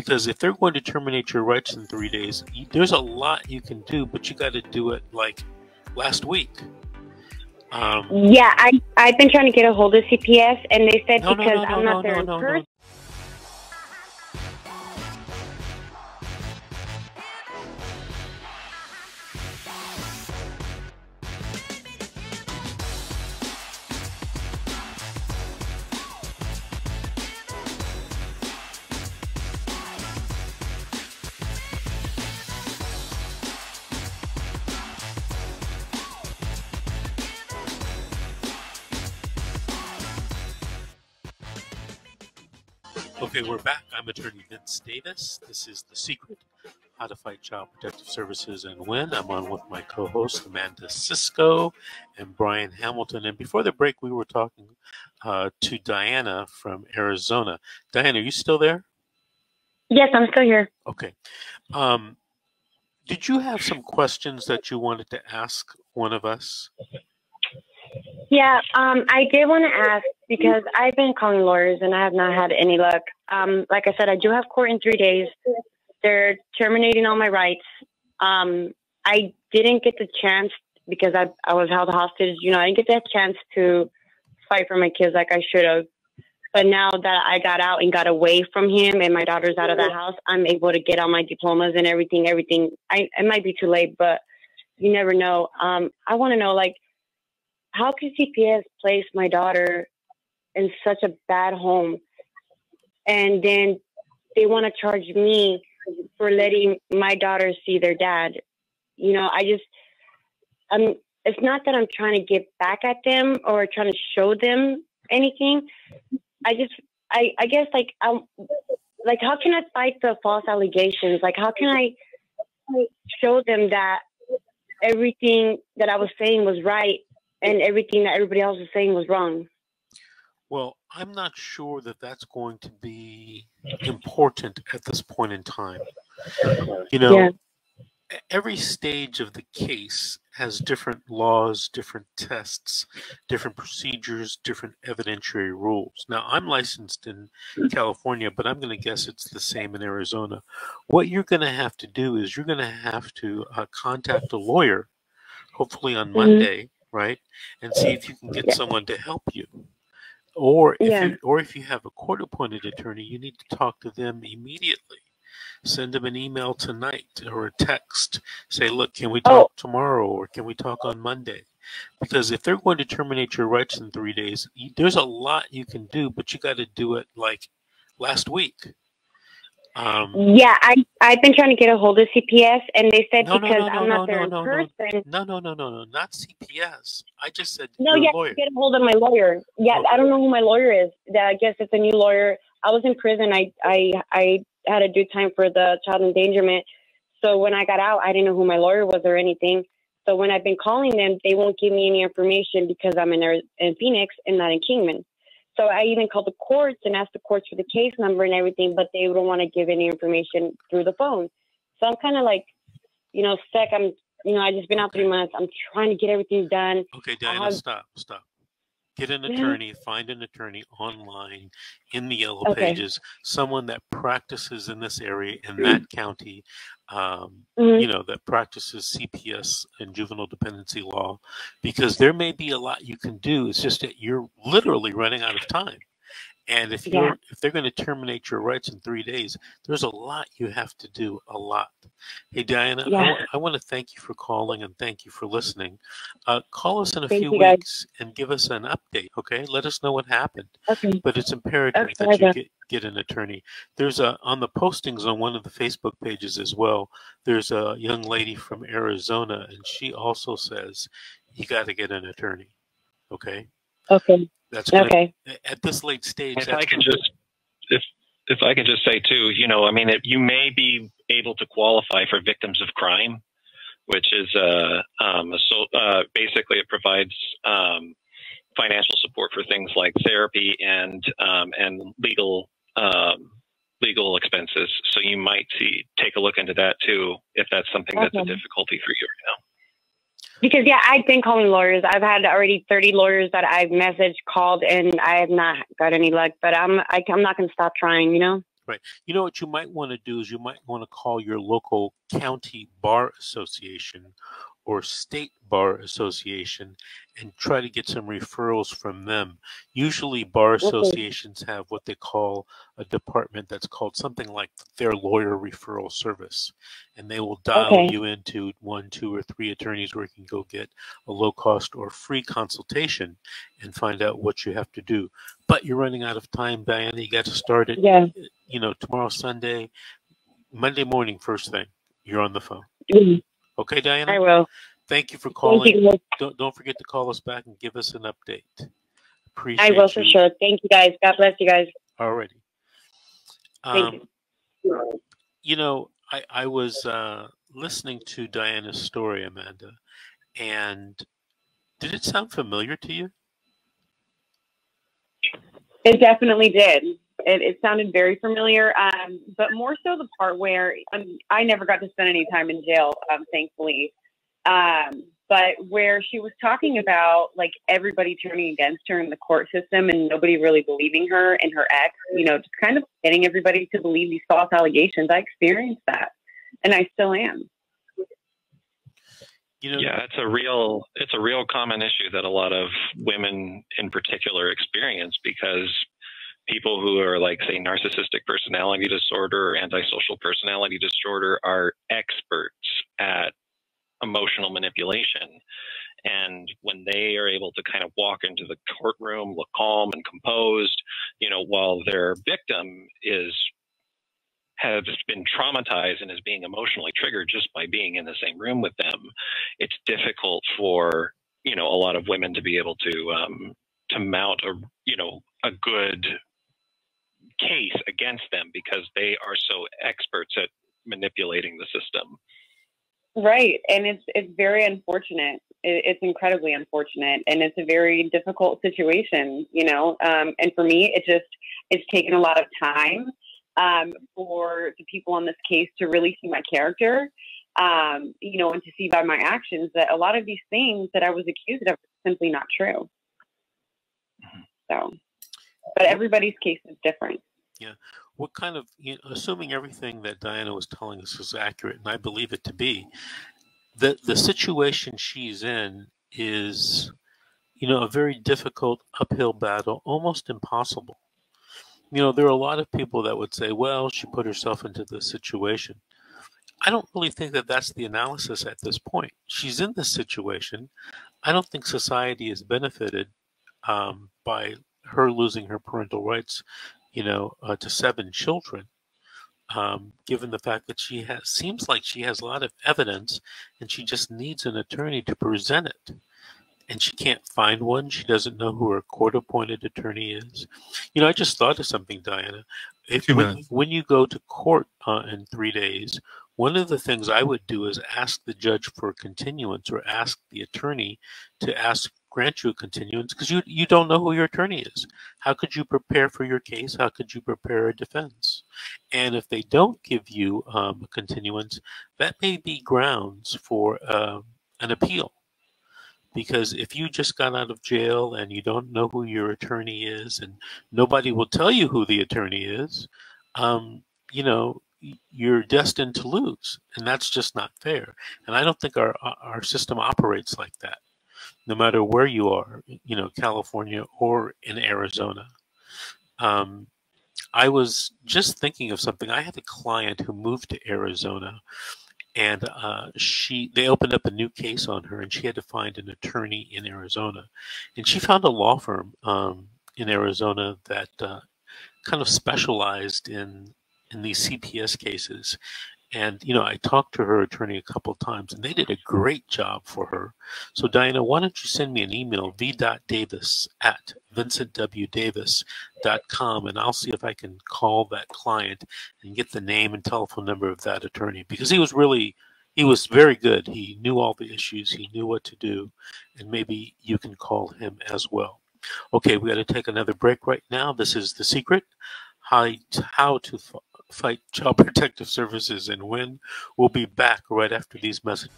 Because if they're going to terminate your rights in three days, there's a lot you can do, but you got to do it like last week. Um, yeah, I I've been trying to get a hold of CPS, and they said no, because no, no, I'm not there in person. Okay, we're back. I'm attorney Vince Davis. This is The Secret How to Fight Child Protective Services and Win. I'm on with my co hosts, Amanda Cisco and Brian Hamilton. And before the break, we were talking uh, to Diana from Arizona. Diana, are you still there? Yes, I'm still here. Okay. Um, did you have some questions that you wanted to ask one of us? Yeah, um, I did want to ask because I've been calling lawyers and I have not had any luck. Um, like I said, I do have court in three days. They're terminating all my rights. Um, I didn't get the chance because I, I was held hostage. You know, I didn't get that chance to fight for my kids like I should have. But now that I got out and got away from him and my daughter's out of the house, I'm able to get all my diplomas and everything, everything. I, it might be too late, but you never know. Um, I want to know, like, how can CPS place my daughter in such a bad home? And then they want to charge me for letting my daughter see their dad. You know i just i'm it's not that i'm trying to get back at them or trying to show them anything. I just i i guess like i'm like how can i fight the false allegations? Like how can i show them that everything that i was saying was right and everything that everybody else was saying was wrong. Well, I'm not sure that that's going to be important at this point in time. You know, yeah. every stage of the case has different laws, different tests, different procedures, different evidentiary rules. Now, I'm licensed in California, but I'm going to guess it's the same in Arizona. What you're going to have to do is you're going to have to uh, contact a lawyer, hopefully on mm-hmm. Monday right? And see if you can get yeah. someone to help you. Or if yeah. you, or if you have a court appointed attorney, you need to talk to them immediately. Send them an email tonight or a text. Say, look, can we oh. talk oh. tomorrow or can we talk on Monday? Because if they're going to terminate your rights in three days, there's a lot you can do, but you got to do it like last week. Um, yeah, I I've been trying to get a hold of CPS, and they said no, because no, no, I'm not there in person. No, no, no, no, no, not CPS. I just said no. Yeah, lawyer. get a hold of my lawyer. Yeah, okay. I don't know who my lawyer is. I guess it's a new lawyer. I was in prison. I I I had to do time for the child endangerment. So when I got out, I didn't know who my lawyer was or anything. So when I've been calling them, they won't give me any information because I'm in, in Phoenix and not in Kingman. So I even called the courts and asked the courts for the case number and everything, but they don't want to give any information through the phone. So I'm kind of like, you know, stuck. I'm, you know, I just been out three months. I'm trying to get everything done. Okay, Diana, have... stop, stop. Get an attorney, find an attorney online in the yellow okay. pages, someone that practices in this area in that county, um, mm-hmm. you know, that practices CPS and juvenile dependency law, because there may be a lot you can do. It's just that you're literally running out of time. And if you're yeah. if they're going to terminate your rights in three days, there's a lot you have to do. A lot. Hey Diana, yeah. I, want to thank you for calling and thank you for listening. Uh, call us in a thank few weeks and give us an update. Okay, let us know what happened. Okay. But it's imperative okay. that you get, get an attorney. There's a on the postings on one of the Facebook pages as well. There's a young lady from Arizona, and she also says you got to get an attorney. Okay. Okay. That's gonna, okay. At this late stage, if I can just if if I can just say too, you know, I mean, it, you may be able to qualify for victims of crime, which is uh, um, a, so uh, basically it provides um, financial support for things like therapy and um, and legal um, legal expenses. So you might see take a look into that too if that's something okay. that's a difficulty for you right now. Because yeah, I've been calling lawyers. I've had already 30 lawyers that I've messaged, called, and I have not got any luck. But I'm I, am i am not going to stop trying. You know. Right. You know what you might want to do is you might want to call your local county bar association or state bar association and try to get some referrals from them. Usually, bar associations have what they call a department that's called something like their lawyer referral service. And they will dial okay. you into one, two, or three attorneys where you can go get a low cost or free consultation and find out what you have to do. But you're running out of time, Diana. You got to start it, yeah. you know, tomorrow, Sunday, Monday morning, first thing. You're on the phone. Mm-hmm. Okay, Diana? I will. Thank you for calling. You. Don't, don't forget to call us back and give us an update. Appreciate I will for sure. Thank you, guys. God bless you guys. Alrighty. Um, you. you know, I, I was uh, listening to Diana's story, Amanda, and did it sound familiar to you? It definitely did. It, it sounded very familiar, um, but more so the part where um, I never got to spend any time in jail, um, thankfully. Um, but where she was talking about like everybody turning against her in the court system and nobody really believing her and her ex, you know, just kind of getting everybody to believe these false allegations. I experienced that, and I still am. You know, yeah, it's a real it's a real common issue that a lot of women in particular experience because people who are like say narcissistic personality disorder or antisocial personality disorder are experts at emotional manipulation. And when they are able to kind of walk into the courtroom, look calm and composed, you know, while their victim is has been traumatized and is being emotionally triggered just by being in the same room with them, it's difficult for you know a lot of women to be able to um, to mount a you know a good case against them because they are so experts at manipulating the system. Right, and it's it's very unfortunate. It, it's incredibly unfortunate, and it's a very difficult situation, you know. Um, and for me, it just it's taken a lot of time um, for the people on this case to really see my character, um, you know, and to see by my actions that a lot of these things that I was accused of are simply not true. Mm-hmm. So, but everybody's case is different. Yeah what kind of, you know, assuming everything that Diana was telling us is accurate, and I believe it to be, the the situation she's in is, you know, a very difficult uphill battle, almost impossible. You know, there are a lot of people that would say, well, she put herself into this situation. I don't really think that that's the analysis at this point. She's in this situation. I don't think society has benefited um, by her losing her parental rights you know, uh, to seven children, um, given the fact that she has seems like she has a lot of evidence and she just needs an attorney to present it. And she can't find one. She doesn't know who her court appointed attorney is. You know, I just thought of something, Diana. If when, when you go to court uh, in three days, one of the things I would do is ask the judge for a continuance or ask the attorney to ask grant you a continuance because you you don't know who your attorney is. How could you prepare for your case? How could you prepare a defense? And if they don't give you um, a continuance, that may be grounds for uh, an appeal. Because if you just got out of jail and you don't know who your attorney is, and nobody will tell you who the attorney is, um, you know, you're destined to lose, and that's just not fair. And I don't think our our system operates like that no matter where you are, you know, California or in Arizona. Um, I was just thinking of something. I had a client who moved to Arizona, and uh, she they opened up a new case on her, and she had to find an attorney in Arizona, and she found a law firm um, in Arizona that uh, kind of specialized in in these CPS cases, and, you know, I talked to her attorney a couple times and they did a great job for her. So, Diana, why don't you send me an email, v.davis at vincentwdavis.com, and I'll see if I can call that client and get the name and telephone number of that attorney because he was really, he was very good. He knew all the issues, he knew what to do, and maybe you can call him as well. Okay, we got to take another break right now. This is The Secret how, how to fight Child Protective Services and WIN We'll be back right after these messages.